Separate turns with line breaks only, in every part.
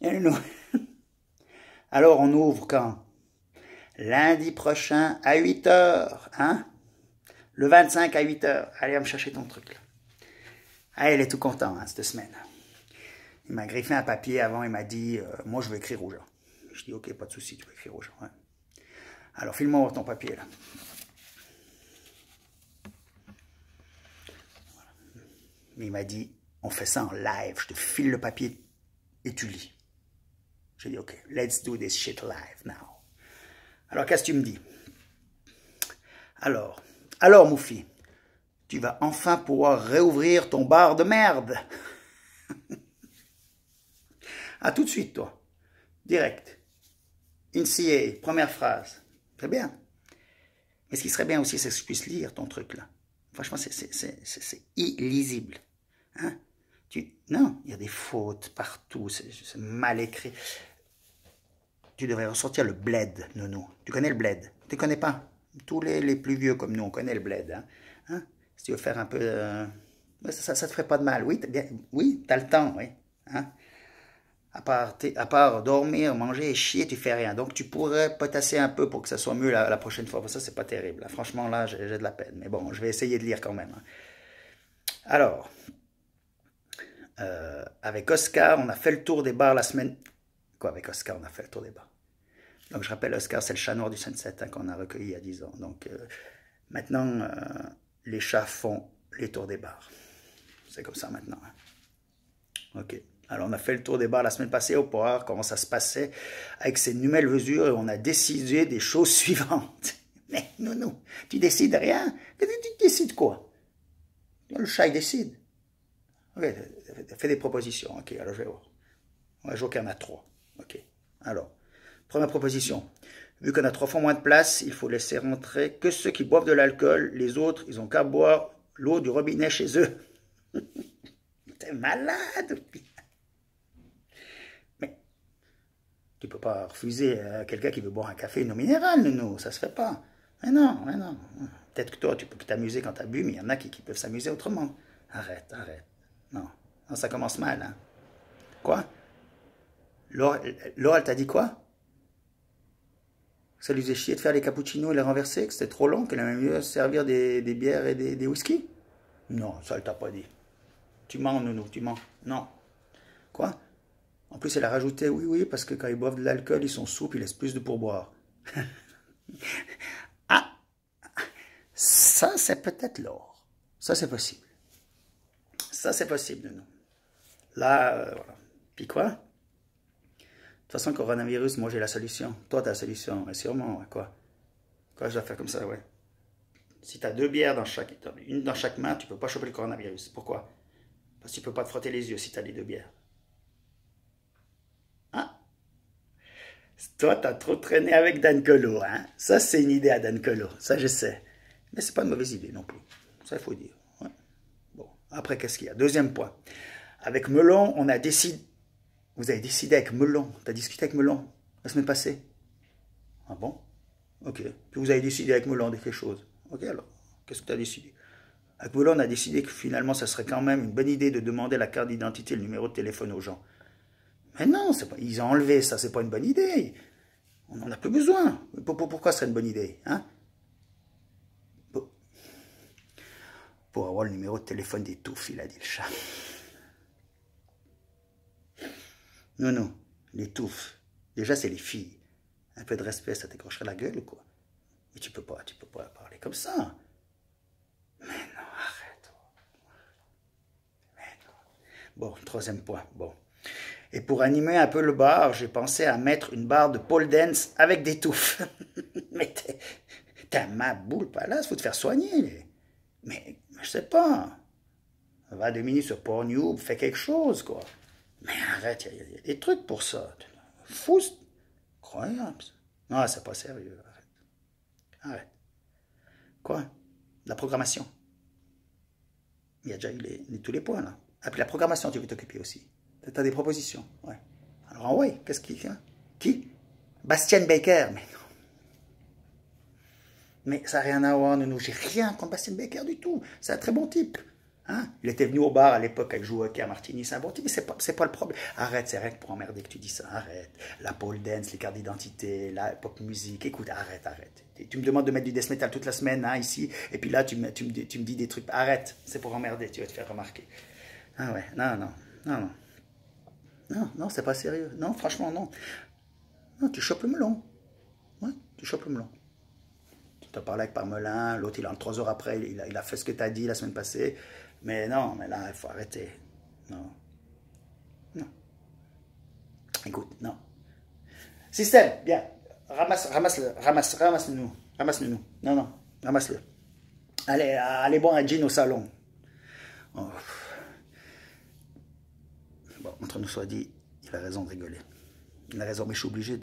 Nous. Alors on ouvre quand? Lundi prochain à 8 heures, hein? Le 25 à 8 heures. Allez, va me chercher ton truc là. Ah, il est tout content hein, cette semaine. Il m'a griffé un papier avant, il m'a dit euh, Moi je veux écrire aux. Je dis Ok, pas de souci, tu peux écrire aux gens. Alors file-moi ton papier là. Mais il m'a dit On fait ça en live, je te file le papier et tu lis. J'ai dit Ok, let's do this shit live now. Alors qu'est-ce que tu me dis? Alors, alors Moufi, tu vas enfin pouvoir réouvrir ton bar de merde. à tout de suite, toi. Direct. CA, première phrase. Très bien. Mais ce qui serait bien aussi, c'est que je puisse lire ton truc là. Franchement, c'est illisible. Hein? Tu... Non, il y a des fautes partout, c'est mal écrit. Tu devrais ressortir le bled, Nono. Tu connais le bled? Tu connais pas? Tous les, plus vieux comme nous, on connaît le bled. Hein? hein? Si tu veux faire un peu... Euh, ça, ça, te ferait pas de mal. Oui, bien, oui, as le temps, oui. Hein? À part, à part dormir, manger et chier, tu fais rien. Donc tu pourrais potasser un peu pour que ça soit mieux la, prochaine fois. Ça, c'est pas terrible. Franchement, là, j'ai de la peine. Mais bon, je vais essayer de lire quand même. Hein. Alors, euh, avec Oscar, on a fait le tour des bars la semaine... Quoi, avec Oscar, on a fait le tour des bars donc je rappelle, Oscar, c'est le chat noir du Sunset hein, qu'on a recueilli il y a 10 ans. Donc euh, maintenant, euh, les chats font les tours des bars. C'est comme ça maintenant. Hein. Ok. Alors on a fait le tour des bars la semaine passée au voir comment ça se passait avec ces nouvelles mesures et on a décidé des choses suivantes. Mais non, non, tu décides rien? Tu, décides quoi? Le chat il décide. Fais des propositions. Alors je vais voir. On va qu'il y trois. Alors. Première proposition. Vu qu'on a trois fois moins de place, il faut laisser rentrer que ceux qui boivent de l'alcool. Les autres, ils ont qu'à boire l'eau du robinet chez eux. T'es malade. Mais tu peux pas refuser à quelqu'un qui veut boire un café une eau minérale, nous, ça se fait pas. Mais non, mais non. Peut-être que toi, tu peux t'amuser quand tu as bu, mais il y en a qui, peuvent s'amuser autrement. Arrête, arrête. Non. ça commence mal. Hein. Quoi? Laure elle t'a dit quoi? Ça lui faisait chier de faire les cappuccinos et les renverser, que c'était trop long, qu'elle aimait mieux servir des, bières et des, des whisky Non, ça elle t'a pas dit. Tu mens, Nounou, tu mens. Non. Quoi? En plus, elle a rajouté oui, oui, parce que quand ils boivent de l'alcool, ils sont souples, ils laissent plus de pourboire. ah Ça, c'est peut-être l'or. Ça, c'est possible. Ça, c'est possible, Nounou. Là, euh, voilà. Puis quoi? De toute façon, coronavirus, moi j'ai la solution. Toi, tu as la solution, mais sûrement, quoi? Quoi, je dois faire comme ça, ouais. Si tu as deux bières dans chaque, main, tu peux pas choper le coronavirus. Pourquoi? Parce que tu peux pas te frotter les yeux si tu as les deux bières. Ah Toi, tu as trop traîné avec Dan Colo, hein? Ça, c'est une idée à Dan Colo, ça je sais. Mais c'est pas une mauvaise idée non plus. Ça, il faut dire. Après, qu'est-ce qu'il y a? Deuxième point. Avec Melon, on a décidé vous avez décidé avec Melon, tu as discuté avec Melon la semaine passée? Ah bon? Ok. Vous avez décidé avec Melon de quelque chose. Ok alors, qu'est-ce que tu as décidé? Avec Melon, on a décidé que finalement, ça serait quand même une bonne idée de demander la carte d'identité, le numéro de téléphone aux gens. Mais non, ils ont enlevé ça, c'est pas une bonne idée. On n'en a plus besoin. Pourquoi ce serait une bonne idée hein? Pour avoir le numéro de téléphone des touffes, il a dit le chat. Non, non, les touffes. Déjà, c'est les filles. Un peu de respect, ça t'écrocherait la gueule ou quoi? Mais tu peux pas, tu peux pas parler comme ça. Mais non, arrête. Mais non. Bon, troisième point. Bon. Et pour animer un peu le bar, j'ai pensé à mettre une barre de pole dance avec des touffes. Mais t'es ma boule pas là, faut te faire soigner. Mais, je sais pas. Va minutes sur Pornhub, fais quelque chose, quoi. Mais arrête, il y, a des trucs pour ça. Fou, incroyable. Non, c'est pas sérieux. Arrête. Arrête. Quoi? La programmation. Il y a déjà eu tous les points là. Ah, puis la programmation, tu veux t'occuper aussi. Tu as des propositions. Ouais. Alors, ouais, qu'est-ce qu'il fait Qui? Bastien Baker. Mais. Mais ça n'a rien à voir, nous. J'ai rien contre Bastien Baker du tout. C'est un très bon type. Hein? Il était venu au bar à l'époque avec hockey à Martigny. C'est un bon type, c'est pas, pas le problème. Arrête, c'est rien que pour emmerder que tu dis ça. Arrête. La pole dance, les cartes d'identité, la pop musique. Écoute, arrête, arrête. Tu me demandes de mettre du death metal toute la semaine hein, ici, et puis là, tu me, tu, me, tu me dis des trucs. Arrête, c'est pour emmerder, tu vas te faire remarquer. Ah ouais, non, non, non, non. Non, non, c'est pas sérieux. Non, franchement, non. Non, tu chopes le melon. Ouais, tu chopes le melon. Tu as parlé avec Parmelin, l'autre, il a trois heures après, il a, fait ce que tu as dit la semaine passée. Mais non, mais là, il faut arrêter. Non. Non. Écoute, non. Système, bien. Ramasse, ramasse-le, ramasse, ramasse-le nous. Ramasse-le nous. Non, non, ramasse-le. Allez, allez boire un gin au salon. Oh. Bon, entre nous soit dit, il a raison de rigoler. Il a raison, mais je suis obligé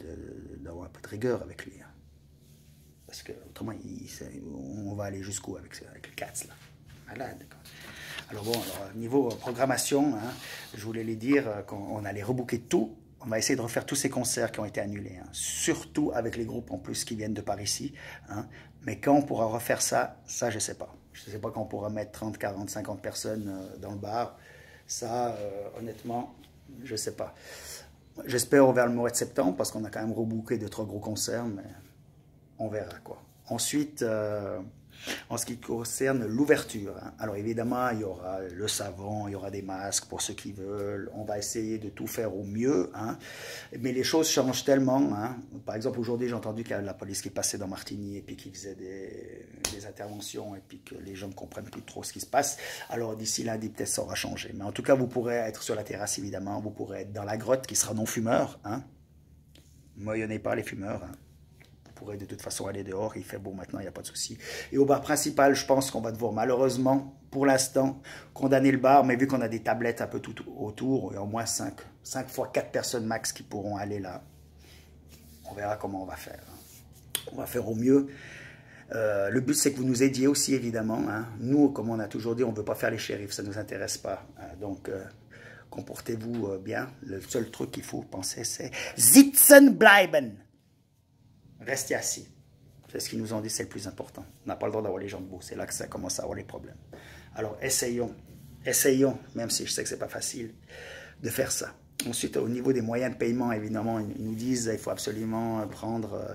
d'avoir un peu de rigueur avec lui. Hein. Parce que autrement, on va aller jusqu'où avec, avec le CATS là? Malade. Alors bon, alors, niveau programmation, hein, je voulais les dire euh, qu'on allait rebooker tout. On va essayer de refaire tous ces concerts qui ont été annulés, hein. surtout avec les groupes en plus qui viennent de par ici. Hein. Mais quand on pourra refaire ça, ça je sais pas. Je sais pas quand on pourra mettre 30, 40, 50 personnes euh, dans le bar. Ça, euh, honnêtement, je sais pas. J'espère vers le mois de septembre parce qu'on a quand même rebooké de trois gros concerts, mais on verra quoi. Ensuite, en ce qui concerne l'ouverture. Hein. Alors évidemment, il y aura le savon, il y aura des masques pour ceux qui veulent. On va essayer de tout faire au mieux. Hein. Mais les choses changent tellement. Hein. Par exemple, aujourd'hui, j'ai entendu qu'il y a la police qui passait dans Martigny et puis qui faisait des, interventions et puis que les gens ne comprennent plus trop ce qui se passe. Alors d'ici lundi, peut-être ça aura changé. Mais en tout cas, vous pourrez être sur la terrasse, évidemment. Vous pourrez être dans la grotte qui sera non-fumeur. Hein. Moyonnez pas les fumeurs pourrait de toute façon aller dehors. Il fait beau maintenant, il n'y a pas de souci. Et au bar principal, je pense qu'on va devoir malheureusement, pour l'instant, condamner le bar. Mais vu qu'on a des tablettes un peu tout autour, il y a au moins 5, 5 fois 4 personnes max qui pourront aller là. On verra comment on va faire. On va faire au mieux. Euh, le but, c'est que vous nous aidiez aussi, évidemment. Hein. Nous, comme on a toujours dit, on ne veut pas faire les shérifs, ça ne nous intéresse pas. Hein. Donc, euh, comportez-vous euh, bien. Le seul truc qu'il faut penser, c'est Sitzen bleiben. Restez assis. C'est ce qu'ils nous ont dit, c'est le plus important. On n'a pas le droit d'avoir les jambes debout. C'est là que ça commence à avoir les problèmes. Alors, essayons, essayons, même si je sais que ce n'est pas facile, de faire ça. Ensuite, au niveau des moyens de paiement, évidemment, ils nous disent qu'il faut absolument prendre euh,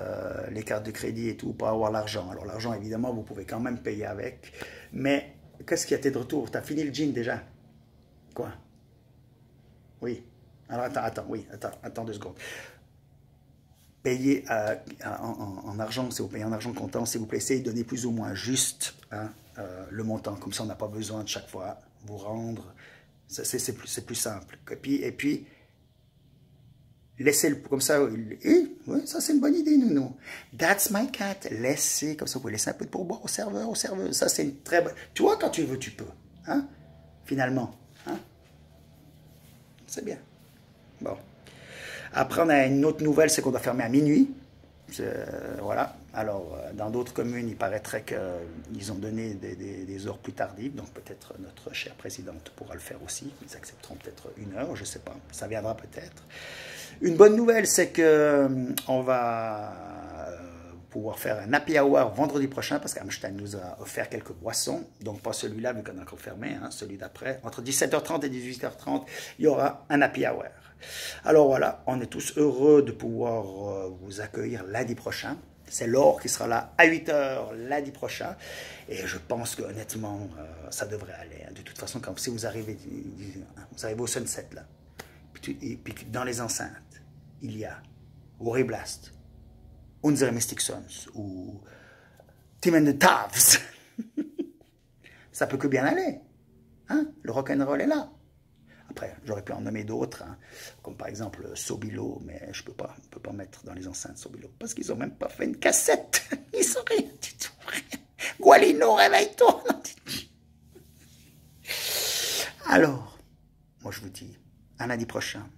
euh, les cartes de crédit et tout pour avoir l'argent. Alors, l'argent, évidemment, vous pouvez quand même payer avec. Mais qu'est-ce qui a été de retour? Tu as fini le jean déjà? Quoi? Oui. Alors, attends, attends, oui, attends, attends deux secondes payer en, argent, si vous payez en argent comptant, s'il vous plaît, essayez donner plus ou moins juste hein, euh, le montant. Comme ça, on n'a pas besoin de chaque fois vous rendre. C'est plus, simple. Et puis, et puis laissez le comme ça. oui, ça c'est une bonne idée, Nounou. That's my cat. Laissez, comme ça, vous pouvez laisser un peu de pourboire au serveur, au serveur. Ça, c'est une très bonne. Tu vois, quand tu veux, tu peux. Hein, finalement. Hein? C'est bien. Bon. Après, on a une autre nouvelle, c'est qu'on doit fermer à minuit. voilà. Alors, euh, dans d'autres communes, il paraîtrait qu'ils ont donné des, heures plus tardives, donc peut-être notre chère présidente pourra le faire aussi. Ils accepteront peut-être une heure, je ne sais pas. Ça viendra peut-être. Une bonne nouvelle, c'est qu'on euh, va euh, pouvoir faire un happy hour vendredi prochain, parce qu'Amstein nous a offert quelques boissons, donc pas celui-là, vu qu'on a encore fermé, hein, celui d'après. Entre 17h30 et 18h30, il y aura un happy hour. Alors voilà, on est tous heureux de pouvoir euh, vous accueillir lundi prochain. C'est Laure qui sera là à 8h lundi prochain. Et je pense que honnêtement, euh, ça devrait aller. Hein. De toute façon, quand, si vous arrivez, vous arrivez au Sunset, là, et puis dans les enceintes, il y a Worry Blast, Unsere Mystic Sons ou Tim and the Tavs. ça peut que bien aller. Hein? Le rock'n'roll est là. Après, j'aurais pu en nommer d'autres, hein, comme par exemple Sobilo, mais je ne peux pas, peux pas mettre dans les enceintes Sobilo, parce qu'ils n'ont même pas fait une cassette. Ils sont rien du tout. Gualino, réveille-toi. Alors, moi je vous dis, à lundi prochain,